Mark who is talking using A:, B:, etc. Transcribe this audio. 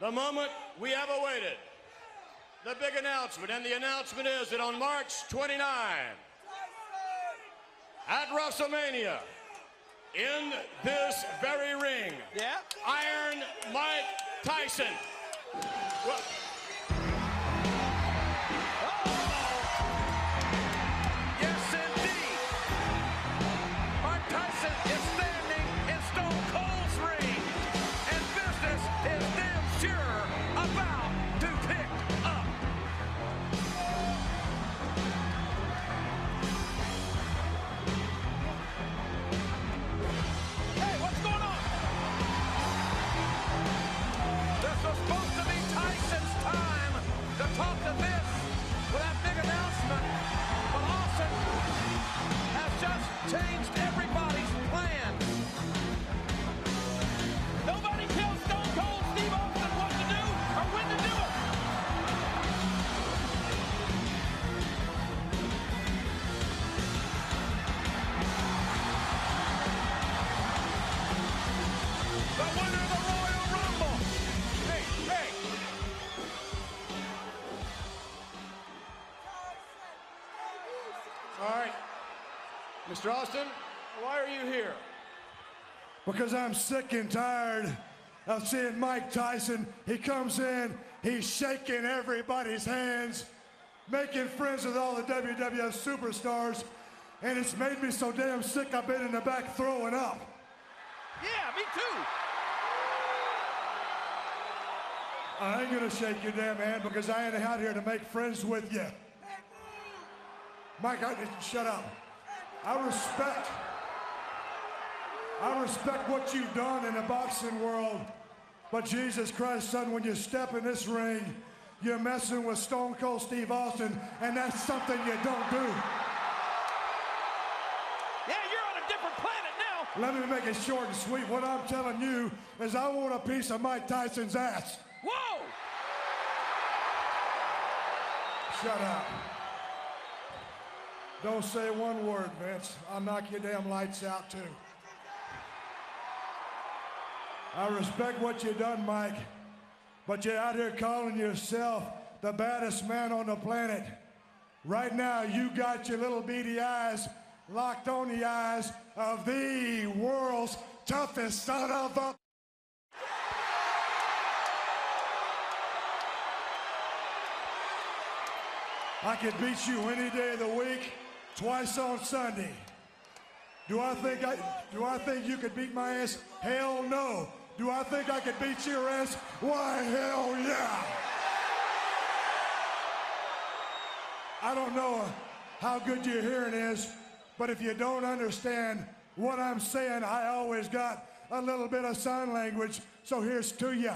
A: the moment we have awaited. The big announcement, and the announcement is that on March 29, at WrestleMania, in this very ring,
B: Yeah?
A: Iron Mike Tyson. Well,
B: about
A: all right. Mr. Austin, why are you here?
C: because I'm sick and tired of seeing Mike Tyson. He comes in, he's shaking everybody's hands, making friends with all the WWF superstars, and it's made me so damn sick I've been in the back throwing up.
B: Yeah, me too.
C: I ain't gonna shake your damn hand because I ain't out here to make friends with you. Mike, I, shut up. I respect, I respect what you've done in the boxing world, but Jesus Christ, son, when you step in this ring, you're messing with Stone Cold Steve Austin, and that's something you don't do.
B: Yeah, you're on a different planet now.
C: Let me make it short and sweet. What I'm telling you is I want a piece of Mike Tyson's ass.
B: Whoa!
C: Shut up. Don't say one word, Vince. I'll knock your damn lights out, too. I respect what you've done, Mike, but you're out here calling yourself the baddest man on the planet. Right now, you got your little beady eyes locked on the eyes of the world's toughest son of a. I could beat you any day of the week, twice on Sunday. Do I think I do I think you could beat my ass? Hell no. Do I think I could beat your ass? Why hell yeah. I don't know how good your hearing is, but if you don't understand what I'm saying, I always got a little bit of sign language, so here's to you.